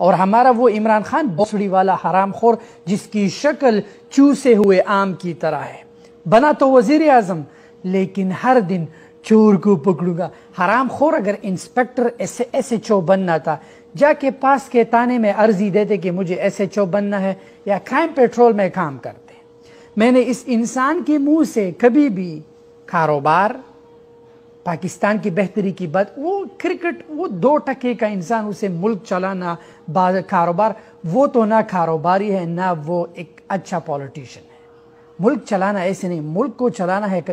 और हमारा वो इमरान खान बसड़ी वाला हराम खोर, जिसकी शक्ल चूसे हुए आम की तरह है। बना तो वज़ीर आज़म, लेकिन हर दिन चोर को पकड़ूँगा। हराम खोर अगर इंस्पेक्टर एस एच ओ बनना था, जाके पास के ताने में अर्जी देते कि मुझे एस एच ओ बनना है, या क्राइम पेट्रोल में काम करते। मैंने इस इंसान के मुँह से कभी भी कारोबार पाकिस्तान की बेहतरी की बात, वो क्रिकेट वो दो टके का इंसान उसे मुल्क चलाना बाज कारोबार, वो तो ना कारोबारी है, ना वो एक अच्छा पॉलिटिशियन है। मुल्क चलाना ऐसे नहीं, मुल्क को चलाना है